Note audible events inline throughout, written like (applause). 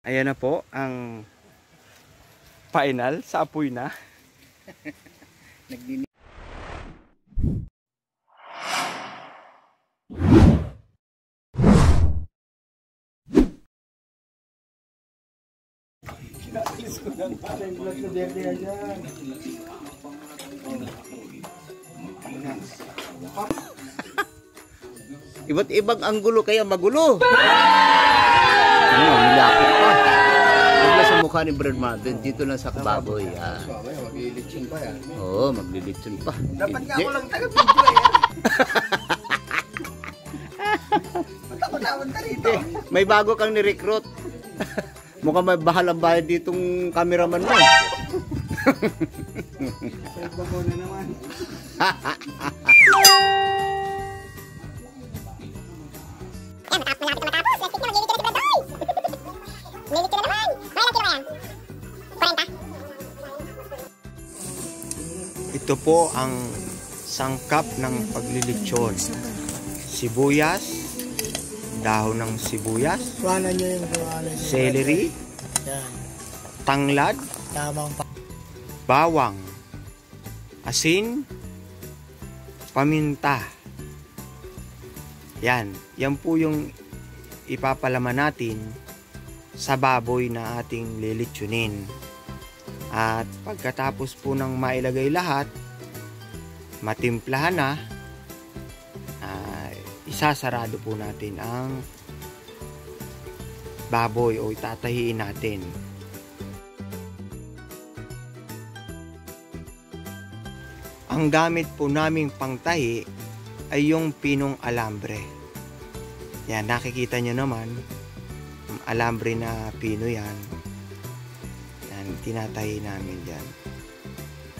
Ayan na po ang final sa apoy na. Nagdini. Iba't ibang anggulo kaya magulo. (laughs) Huwag na sa mukha ni Brad Martin, dito lang sa kababoy. Yan. Maglilitsyon pa yan. Oo, maglilitsyon pa. Dapat nga ako lang taga-video eh. (laughs) Ba't ako napunta rito? May bago kang ni-recruit. (laughs) Mukhang may bahalang bayad ditong cameraman mo. Ko na naman. Ito po ang sangkap ng paglilitsyon. Sibuyas, dahon ng sibuyas, celery, tanglad, bawang, asin, paminta. Yan, yan po yung ipapalaman natin sa baboy na ating lilitsunin. At pagkatapos po ng mailagay lahat, matimplahan na, ah, isasarado po natin ang baboy o itatahiin natin. Ang gamit po naming pangtahi ay yung pinong alambre. Yan, nakikita nyo naman, alambre na pino yan. Yan, tinatahi namin dyan.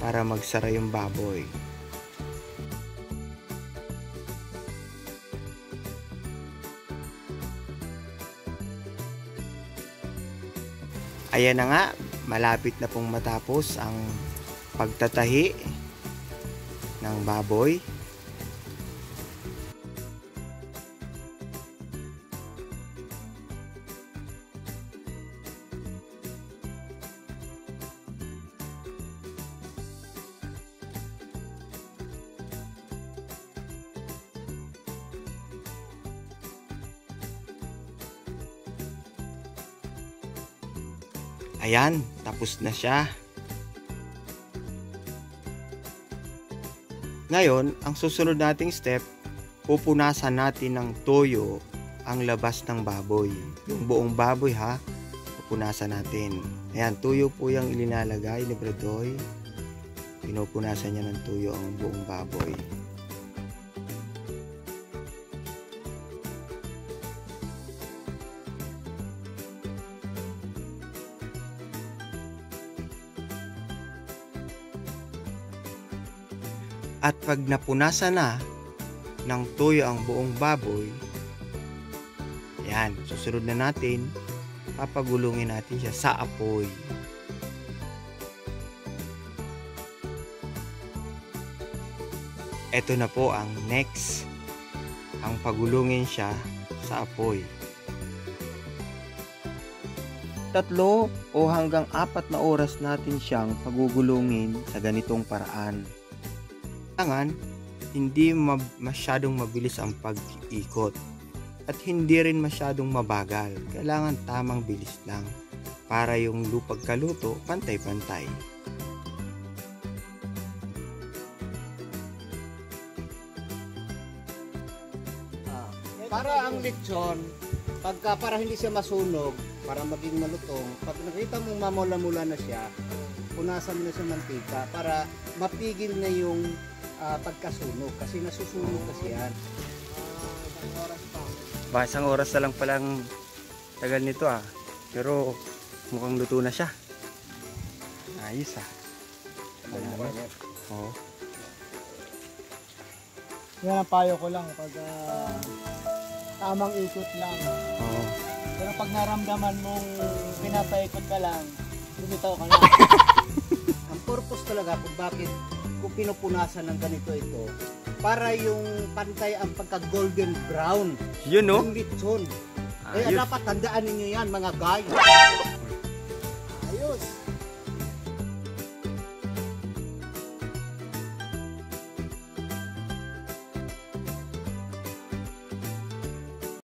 Para magsara yung baboy. Ayan na nga, malapit na pong matapos ang pagtatahi ng baboy. Ayan, tapos na siya. Ngayon, ang susunod nating step, pupunasan natin ng toyo ang labas ng baboy. Yung buong baboy ha, pupunasan natin. Ayan, tuyo po yung ilinalagay ni Bradoy. Pinupunasan niya ng tuyo ang buong baboy. At pag napunasan na ng tuyo ang buong baboy, yan, susunod na natin, papagulungin natin siya sa apoy. Ito na po ang next, ang pagulungin siya sa apoy. Tatlo o hanggang apat na oras natin siyang pagugulungin sa ganitong paraan kailangan hindi ma- masyadong mabilis ang pag-ikot at hindi rin masyadong mabagal. Kailangan tamang bilis lang para yung lupag kaluto pantay-pantay. Para ang lechon, pagka para hindi siya masunog, para maging malutong, pag nakita mong mamula-mula na siya, punasan mo na sa mantika para mapigil na yung ah, pagkasunog kasi nasusunog kasi yan. Ba, isang oras na lang palang tagal nito ah. Pero mukhang luto na siya. Ayos ah. Oo. Yan ang payo ko lang pag ah, tamang ikot lang. Oo. Pero pag naramdaman mong pinapaikot ka lang, lumitaw ka na. (laughs) Ang purpose talaga kung bakit kung pinupunasan ng ganito ito, para yung pantay ang pagka golden brown Yun no? ng lechon. Kaya Ayos. dapat tandaan ninyo yan mga guys.